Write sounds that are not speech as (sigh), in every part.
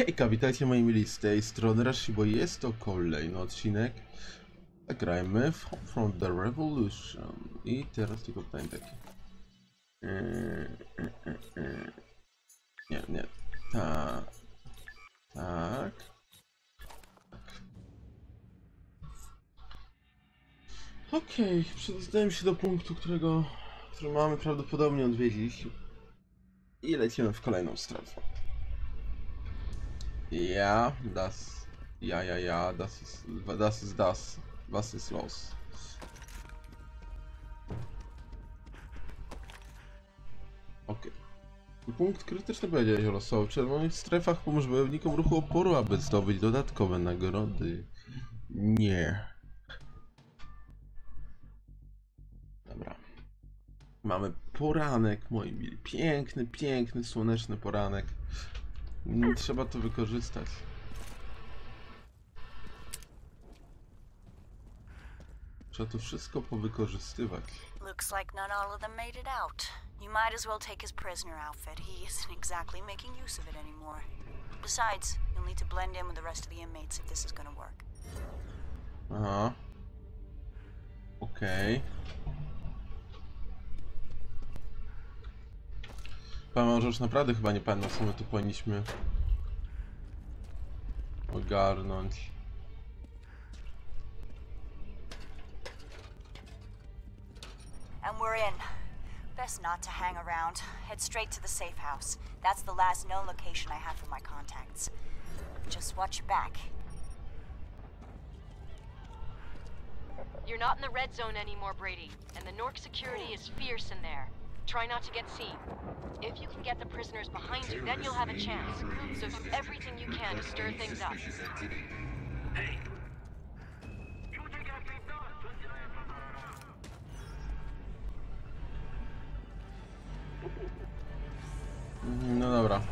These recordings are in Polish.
Hejka, witajcie moi mili z tej strony Rashi, bo jest to kolejny odcinek. Zagrajmy w From the Revolution. I teraz tylko pytanie takie. Yy, yy, yy. Nie, nie. Tak. Tak. Okej, przedostałem się do punktu, którego, który mamy prawdopodobnie odwiedzić. I lecimy w kolejną strefę. Ja, das. Ja, ja, ja, das ist, das ist das. Was ist los? Okej. Punkt krytyczny powiedziałeś o losowo. W czerwonych strefach pomóż wojownikom ruchu oporu, aby zdobyć dodatkowe nagrody. Nie. Dobra. Mamy poranek, moi mili. Piękny, piękny, słoneczny poranek. Trzeba to wykorzystać. Trzeba to wszystko powykorzystywać. Looks like not all of them made it out. You might as well take his prisoner outfit. He isn't exactly making use of it anymore. Besides, you'll need to blend in with the rest of the inmates if this is gonna work. Aha. Okej. Pan może już naprawdę chyba nie pamiętam, co my tu powinniśmy ogarnąć. And we're in. Best not to hang around. Head straight to the safe house. That's the last known location I have for my contacts. Just watch your back. You're not in the red zone anymore, Brady, and the Nork security is fierce in there. Try not to get seen. If you can get the prisoners behind you, then you'll have a chance. So do everything you can to stir things up. No dobra.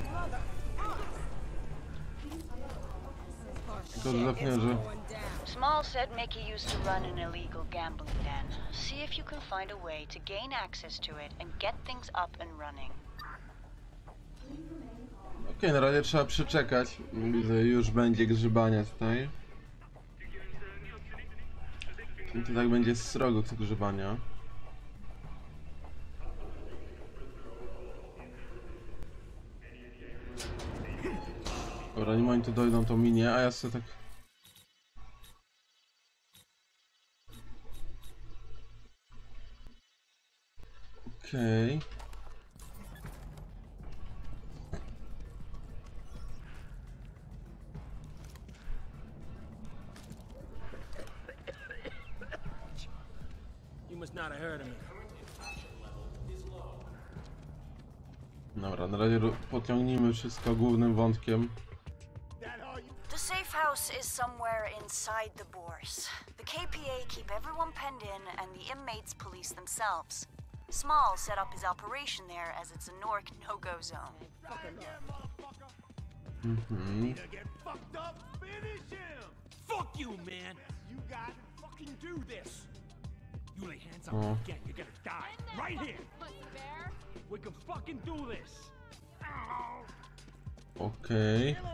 To zapnie. Small said Mickey used to run an illegal gambling den. See if you can find a way to gain access to it and get things up and running. Okej, na razie trzeba przeczekać. Już będzie grzybania tutaj. I to tak będzie srogo co grzybania. Dobra, nim oni tu dojdą, to minie, a ja sobie tak... Okej. You Dobra, na razie ro- pociągnijmy wszystko głównym wątkiem. The safe house is somewhere inside the Bourse. The KPA keep everyone penned in, and the inmates police themselves. Small set up his operation there as it's a Nork no-go zone. Mhm. Get fucked up, finish him! Fuck you, man! You gotta fucking do this! You lay hands on me again, you're gonna die. Right here! We can fucking do this! Okej. Him!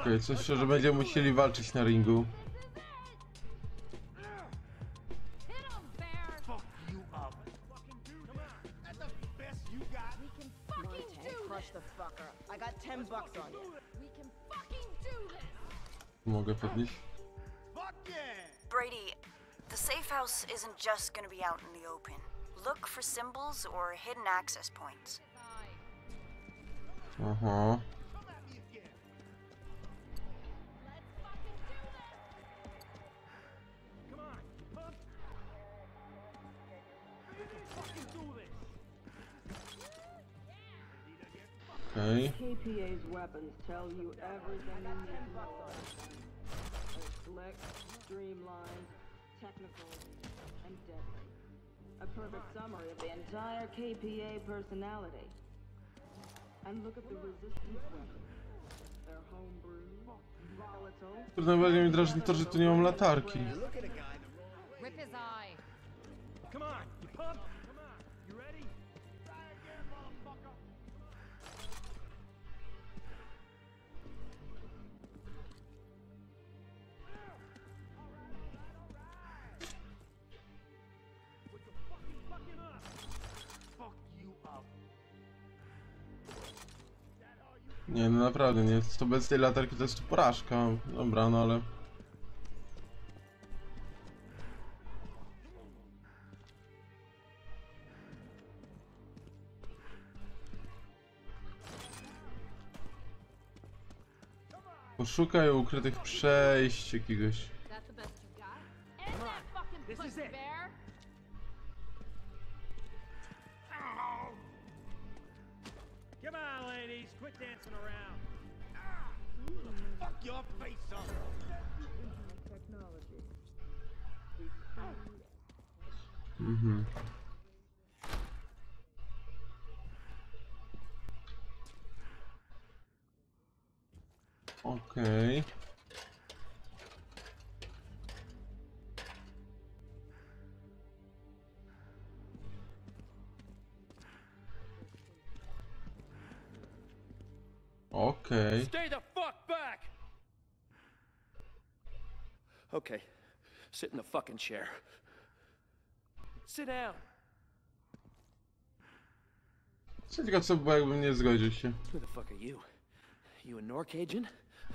Okej, coś że będziemy musieli walczyć na ringu. Fuck you up! Fucking do Come on! That's the best you got! Monte, crush the fucker. I got 10 bucks on you. We can fucking do this! Mogę podnieść? Brady, the safe house isn't just gonna be out in the open. Look for symbols or hidden access points. Aha. Come at me again! Come on, you pumped? We can fucking do this! Okej. KPA's weapons tell you everything you need to know. They're slick, streamlined, technical, and deadly. A perfect summary of the entire KPA personality. And look at the resistance. They're volatile, Kurde, najbardziej mi drażni to, że tu nie mam latarki. Rip his eye. Come on, you? Nie, no naprawdę, nie. To bez tej latarki to jest tu porażka. Dobra, no ale... Poszukaj ukrytych przejść jakiegoś. That the best you got? End that fucking pussy bear! Quit dancing around. Fuck your face up! Technology. Mhm. Okej. Okej. Stay the fuck back! Okay, sit in the fucking chair. Sit down. Tylko co było jakbym nie zgodził się. Who the fuck are you? You a Nork agent?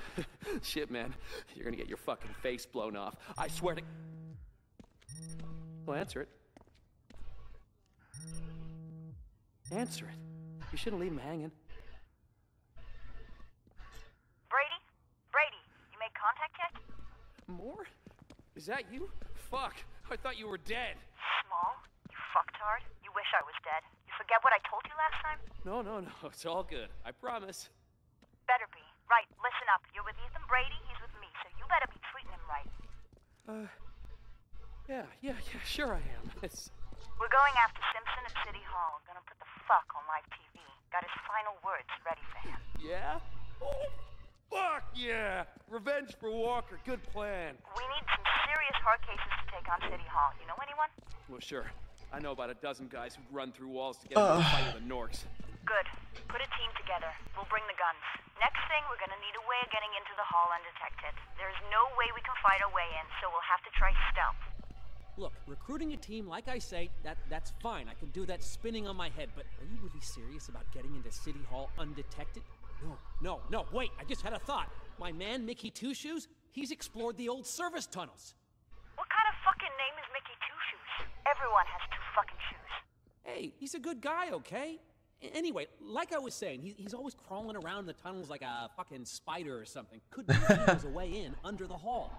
(laughs) Shit, man. You're gonna get your fucking face blown off. I swear to. Well, answer it. Answer it. You shouldn't leave him hanging. Brady? Brady, you made contact yet? More? Is that you? Fuck. I thought you were dead. Small? You fucktard? You wish I was dead. You forget what I told you last time? No, no, no. It's all good. I promise. Better be. Right, listen up. You're with Ethan Brady, he's with me, so you better be treating him right. Uh. Yeah, yeah, yeah, sure I am. (laughs) It's. We're going after Simpson at City Hall. Gonna put the fuck on live TV. Got his final words ready for him. Yeah? Oh, fuck yeah! Revenge for Walker. Good plan. We need some serious hard cases to take on City Hall. You know anyone? Well, sure. I know about a dozen guys who'd run through walls to get into a fight with the Norks. Good. Put a team together. We'll bring the guns. Next thing, we're gonna need a way of getting into the hall undetected. There's no way we can fight our way in, so we'll have to try stealth. Look, recruiting a team, like I say, that that's fine. I can do that spinning on my head, but are you really serious about getting into City Hall undetected? No, no, no, wait, I just had a thought. My man, Mickey Two Shoes, he's explored the old service tunnels. What kind of fucking name is Mickey Two Shoes? Everyone has two fucking shoes. Hey, he's a good guy, okay? Anyway, like I was saying, he, he's always crawling around the tunnels like a fucking spider or something. Could be he knows a way in under the hall.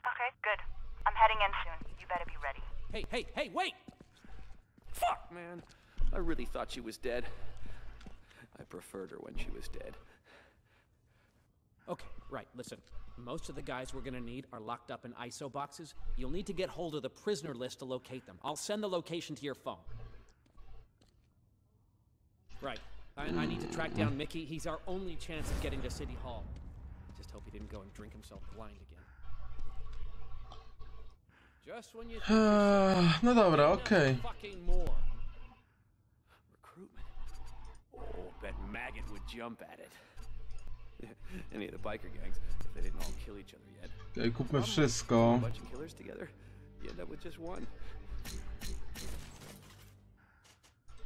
Okay, good. I'm heading in soon. You better be ready. Hey, hey, hey, wait! Fuck, man. I really thought she was dead. I preferred her when she was dead. Okay, right, listen. Most of the guys we're gonna need are locked up in ISO boxes. You'll need to get hold of the prisoner list to locate them. I'll send the location to your phone. Right. I, I need to track down Mickey. He's our only chance of getting to City Hall. Just hope he didn't go and drink himself blind again. Just when you think you're (sighs) No dobra, safe, okej. fucking Maggot would jump at it. (laughs) Any of the biker gangs, if they didn't all kill each other yet. Kupmy A wszystko. bunch of killers together, you end up with just one.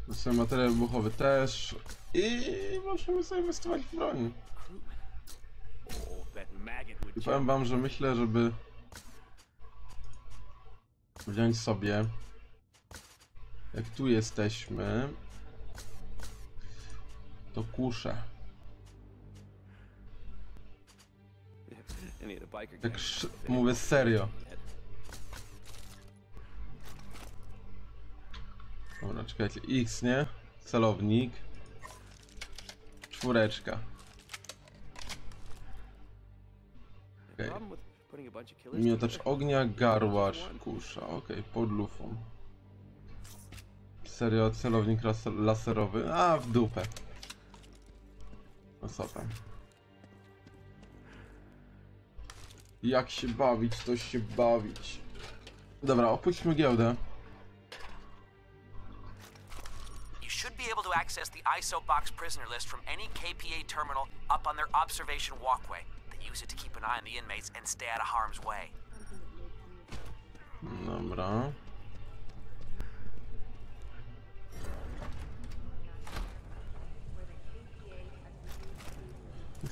Dostałem materiał wybuchowy też. I możemy zainwestować w broń. Oh, I powiem wam, że myślę, żeby wziąć sobie jak tu jesteśmy to biker Tak mówię serio. Dobra, czekajcie. X, nie? Celownik. Czwóreczka. Killers Miotacz ognia, garłacz, kusza. Okej, pod lufą. Serio, celownik las laserowy. A, w dupę. No co tam. Jak się bawić, to się bawić. Dobra, opuśćmy giełdę. You should be able to access the ISO box prisoner list from any KPA terminal up on their observation walkway. They use it to keep an eye on the inmates and stay out of harm's way. Dobra.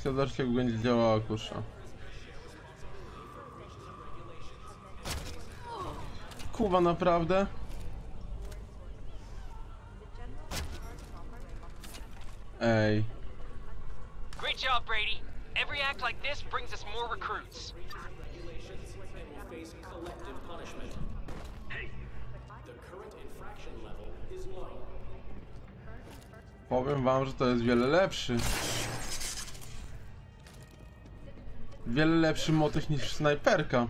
Tylko zobaczcie jak będzie działała kusza. Kuba, naprawdę? Ej. Great job, Brady. Every act like this brings us more recruits. Powiem wam, że to jest wiele lepszy. Wiele lepszy motyw niż snajperka.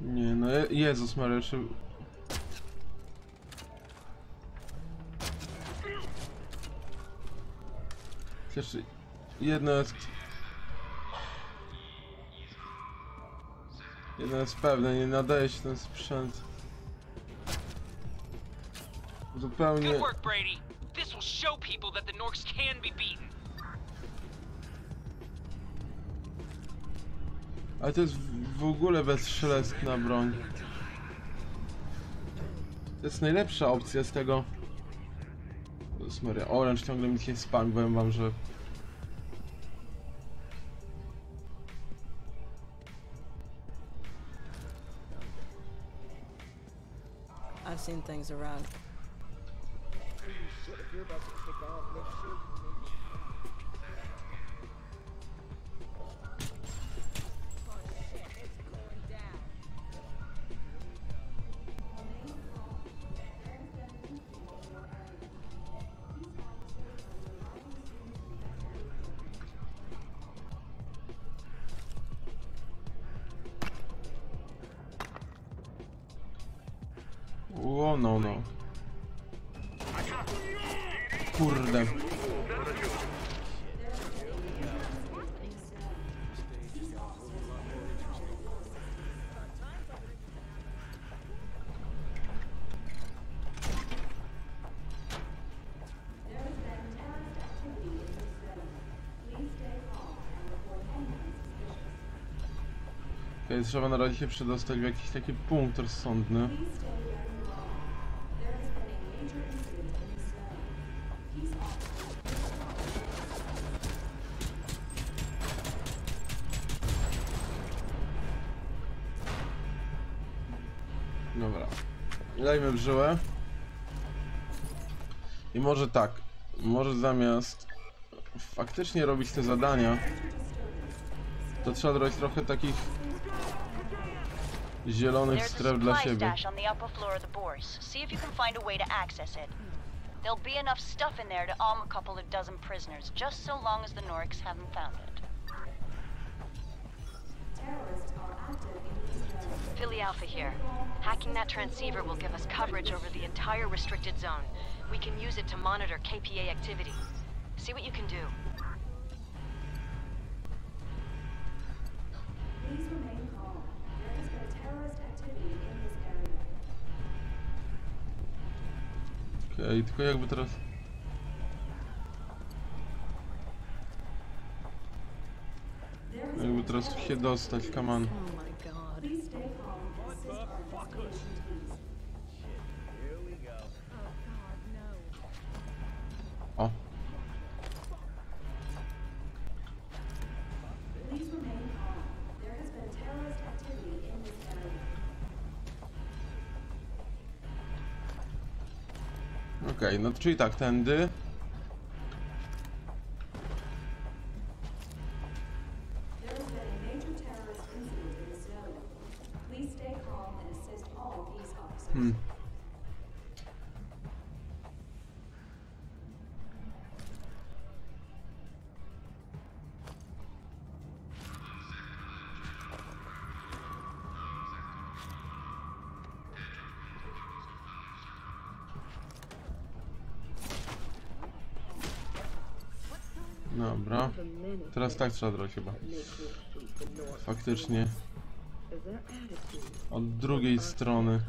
Nie no, Je Jezus Maria, jeszcze... Jeszcze jest... Jedno jest pewne, nie nadaje się ten sprzęt. Zupełnie... This will show people that the Norks can be beaten. Ale to jest w- ogóle bezszelestna broń. To jest najlepsza opcja z tego. Maria, Orange ciągle mi się spam, powiem wam, że... seen things around. O, no, no. Kurde. Trzeba na razie się przedostać w jakiś taki punkt rozsądny. Dajmy w żyłę. I może tak. Może zamiast faktycznie robić te zadania, to trzeba zrobić trochę takich zielonych stref dla siebie. There'll be enough stuff in there to arm a couple of dozen prisoners, just so long as the Norks haven't found it. Philly Alpha here. Hacking that transceiver will give us coverage over the entire restricted zone. We can use it to monitor KPA activity. See what you can do. Please remain calm. There has been terrorist activity in this area. Okej, tylko jakby teraz... Jakby teraz tu się dostać, come area. okej, no czyli tak, tędy. Dobra. Teraz tak trzeba zrobić chyba. Faktycznie. Od drugiej strony.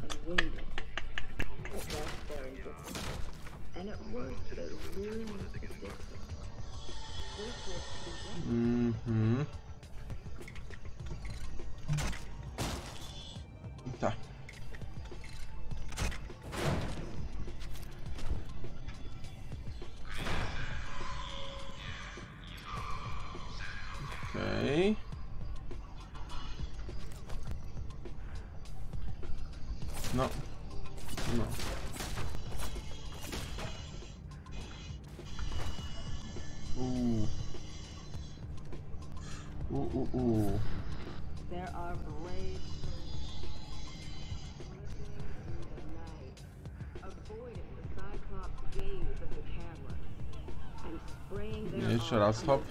Mhm. Tak. No. No. Uuu. Uuu, uuu, uuu. There are blades through the night, avoiding the Cyclops gaze of the camera, and spraying their Jeszcze raz, art hop.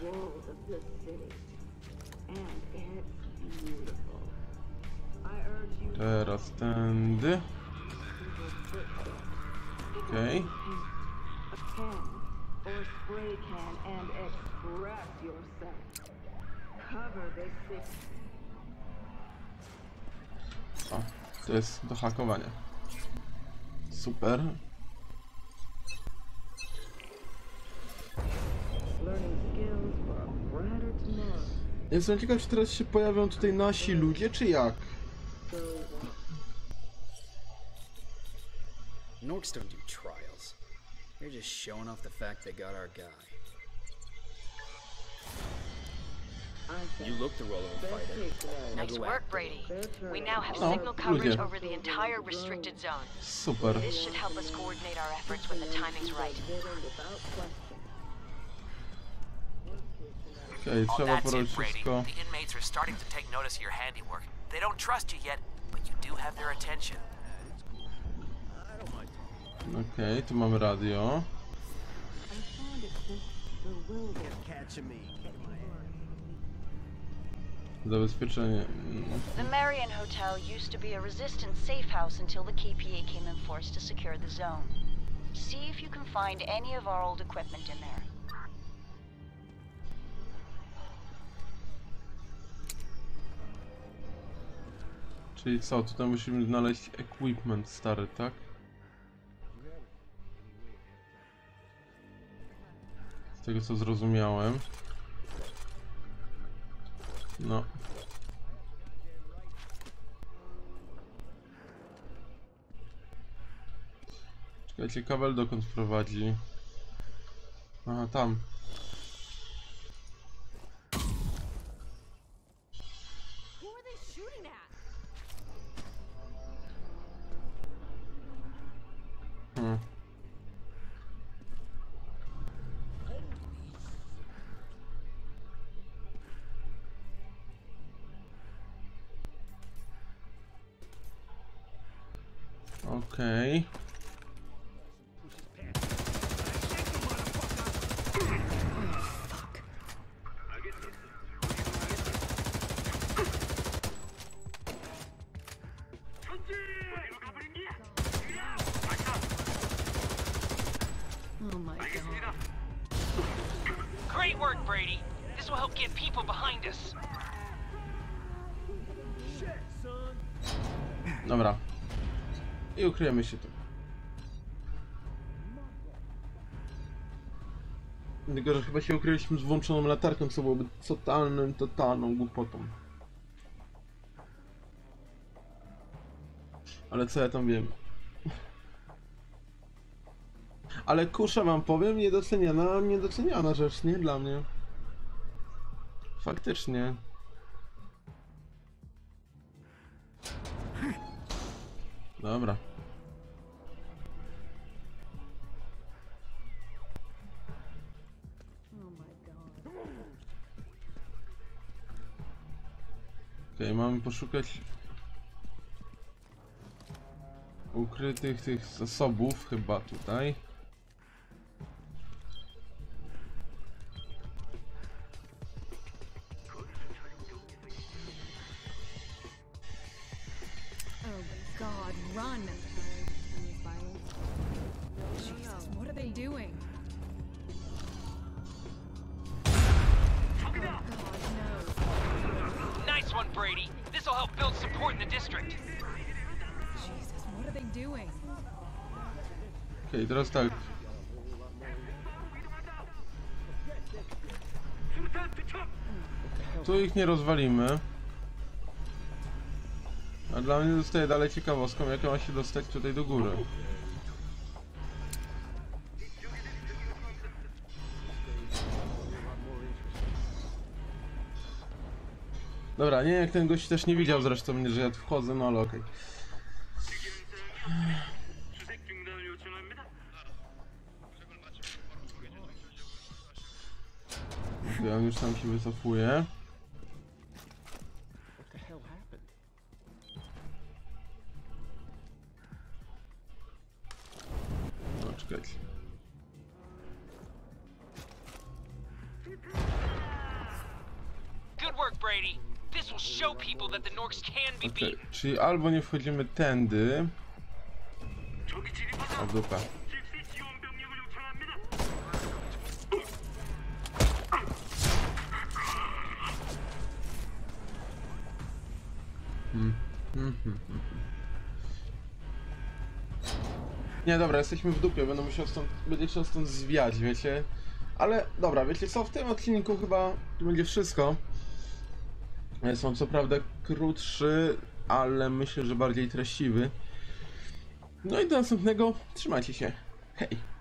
Can and express yourself. Cover city. O, to jest do hakowania. Super. Jestem ciekaw, czy teraz się pojawią tutaj nasi ludzie, czy jak? Norks don't do trials. They're just showing off the fact they got our guy. You look the role of a fighter. Nice work. Brady. We now have No, signal coverage ludzie. over the entire restricted zone. Super. This should help us coordinate our efforts when the timing's right. Okej, Oh, trzeba that's porobić Brady. wszystko. The inmates are starting to take notice of your handiwork. They don't trust you yet, but you do have their attention. Okej, tu mamy radio. Zabezpieczenie. The Marion Hotel used to be a resistance safe house until the KPA came in force to secure the zone. See if you can find any of our old equipment in there. Czyli co, tutaj musimy znaleźć equipment stary, tak? Z tego co zrozumiałem. No. Czekajcie, kabel dokąd prowadzi? Aha, tam. Okej. Oh I ukryjemy się tu. Tylko, że chyba się ukryliśmy z włączoną latarką, co byłoby totalnym, totalną głupotą. Ale co ja tam wiem? Ale kusza wam powiem, niedoceniana, niedoceniana rzecz, nie dla mnie. Faktycznie. Dobra. Okej, mamy poszukać ukrytych tych zasobów chyba tutaj. Ich nie rozwalimy. A dla mnie zostaje dalej ciekawostką, jak ma się dostać tutaj do góry. Dobra, nie jak ten gość też nie widział zresztą mnie, że ja tu wchodzę, no ale okej. Okay. on już tam się wycofuje. Brady. This will show people that the Norks can be beat. czyli albo nie wchodzimy tędy. O dupa. Hmm. Hmm, hmm. Nie, dobra, jesteśmy w dupie, będę musiał stąd, będzie trzeba stąd zwiać, wiecie? Ale dobra, wiecie co, w tym odcinku chyba będzie wszystko. Jest on co prawda krótszy, ale myślę, że bardziej treściwy. No i do następnego, trzymajcie się. Hej!